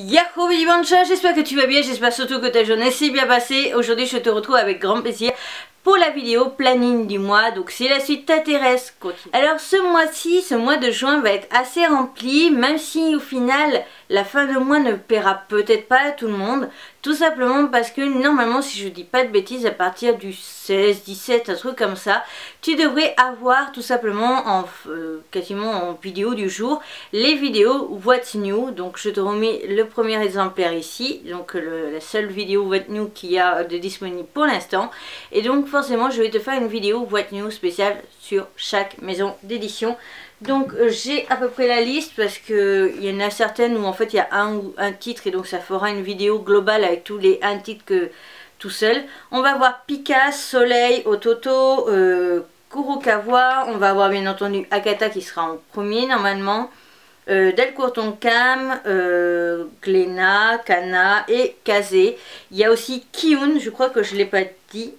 Yahoo j'espère que tu vas bien, j'espère surtout que ta journée s'est bien passée. Aujourd'hui je te retrouve avec grand plaisir pour la vidéo planning du mois. Donc si la suite t'intéresse, continue. Alors ce mois-ci, ce mois de juin va être assez rempli, même si au final la fin de mois ne paiera peut-être pas à tout le monde. Tout simplement parce que normalement, si je dis pas de bêtises, à partir du 16, 17, un truc comme ça, tu devrais avoir tout simplement en euh, quasiment en vidéo du jour les vidéos What's New. Donc je te remets le premier exemplaire ici, donc la seule vidéo What's New qu'il y a de disponible pour l'instant. Et donc forcément, je vais te faire une vidéo What's New spéciale sur chaque maison d'édition. Donc euh, j'ai à peu près la liste parce que il y en a certaines où en fait il y a un, un titre et donc ça fera une vidéo globale avec tous les un titre que tout seul. On va voir Pika, Soleil, Ototo, euh, Kurokawa, on va avoir bien entendu Akata qui sera en premier normalement. Euh, Delcourt Cam, euh, Kana et Kaze. Il y a aussi Kiun, je crois que je ne l'ai pas dit.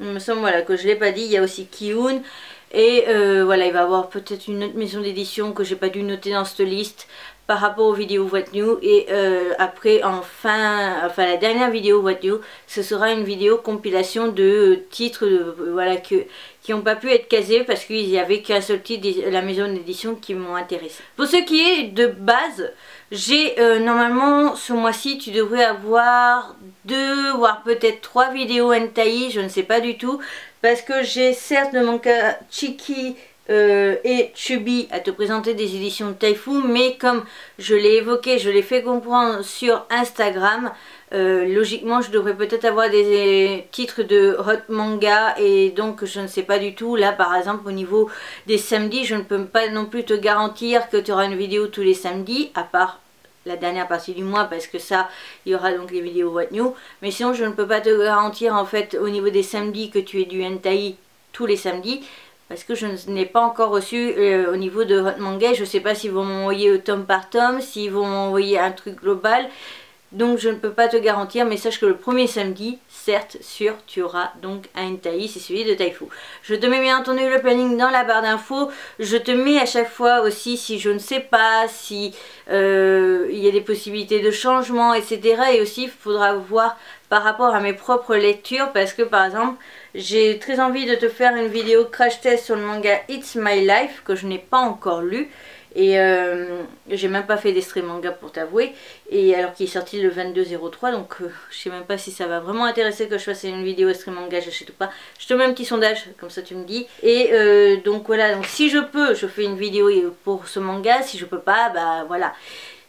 Il me semble voilà, que je ne l'ai pas dit. Il y a aussi Kiun. Et euh, voilà, il va y avoir peut-être une autre maison d'édition que j'ai pas dû noter dans cette liste par rapport aux vidéos What New. Et euh, après, enfin, enfin la dernière vidéo What New, ce sera une vidéo compilation de titres voilà, que, qui n'ont pas pu être casés parce qu'il n'y avait qu'un seul titre de la maison d'édition qui m'ont intéressé. Pour ce qui est de base, j'ai euh, normalement ce mois-ci tu devrais avoir deux voire peut-être trois vidéos hentai, je ne sais pas du tout parce que j'ai certes le manga Chiki euh, et Chubi à te présenter des éditions de Taifu mais comme je l'ai évoqué, je l'ai fait comprendre sur Instagram euh, logiquement je devrais peut-être avoir des titres de hot manga et donc je ne sais pas du tout. Là par exemple au niveau des samedis je ne peux pas non plus te garantir que tu auras une vidéo tous les samedis à part la dernière partie du mois parce que ça, il y aura donc les vidéos What New. Mais sinon, je ne peux pas te garantir en fait au niveau des samedis que tu es du hentai tous les samedis parce que je n'ai pas encore reçu euh, au niveau de Hot. Je ne sais pas s'ils vont m'envoyer tome par tome, s'ils vont m'envoyer un truc global. Donc je ne peux pas te garantir, mais sache que le premier samedi, certes, sûr, tu auras donc un hentai, c'est celui de Taifu. Je te mets bien entendu le planning dans la barre d'infos. Je te mets à chaque fois aussi si je ne sais pas, si euh, il y a des possibilités de changement, etc. Et aussi, il faudra voir par rapport à mes propres lectures, parce que par exemple, j'ai très envie de te faire une vidéo crash test sur le manga It's My Life, que je n'ai pas encore lu. Et euh, j'ai même pas fait d'extrait manga pour t'avouer. Et alors qu'il est sorti le 22-03, donc euh, je sais même pas si ça va vraiment intéresser que je fasse une vidéo extrait manga, j'achète ou pas. Je te mets un petit sondage, comme ça tu me dis. Et euh, donc voilà, donc si je peux, je fais une vidéo pour ce manga. Si je peux pas, bah voilà.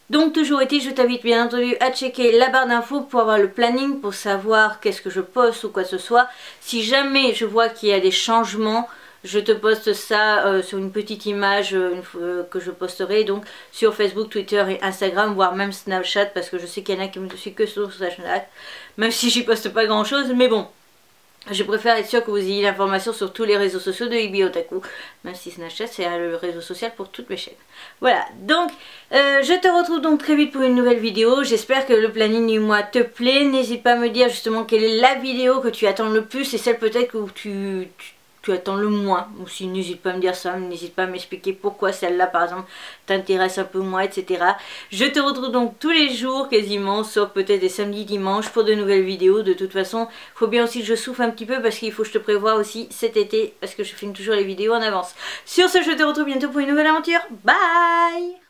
Donc toujours été, je t'invite bien entendu à checker la barre d'infos pour avoir le planning, pour savoir qu'est-ce que je poste ou quoi que ce soit. Si jamais je vois qu'il y a des changements, je te poste ça euh, sur une petite image euh, euh, que je posterai donc sur Facebook, Twitter et Instagram, voire même Snapchat parce que je sais qu'il y en a qui me suivent que sur Snapchat, même si j'y poste pas grand chose, mais bon. Je préfère être sûr que vous ayez l'information sur tous les réseaux sociaux de Ibi Otaku, même si Snapchat c'est le réseau social pour toutes mes chaînes. Voilà, donc je te retrouve donc très vite pour une nouvelle vidéo. J'espère que le planning du mois te plaît. N'hésite pas à me dire justement quelle est la vidéo que tu attends le plus et celle peut-être tu tu attends le moins. Aussi, n'hésite pas à me dire ça, n'hésite pas à m'expliquer pourquoi celle-là, par exemple, t'intéresse un peu moins, etc. Je te retrouve donc tous les jours, quasiment, sauf peut-être des samedis, dimanches, pour de nouvelles vidéos. De toute façon, faut bien aussi que je souffle un petit peu, parce qu'il faut que je te prévoie aussi cet été, parce que je filme toujours les vidéos en avance. Sur ce, je te retrouve bientôt pour une nouvelle aventure. Bye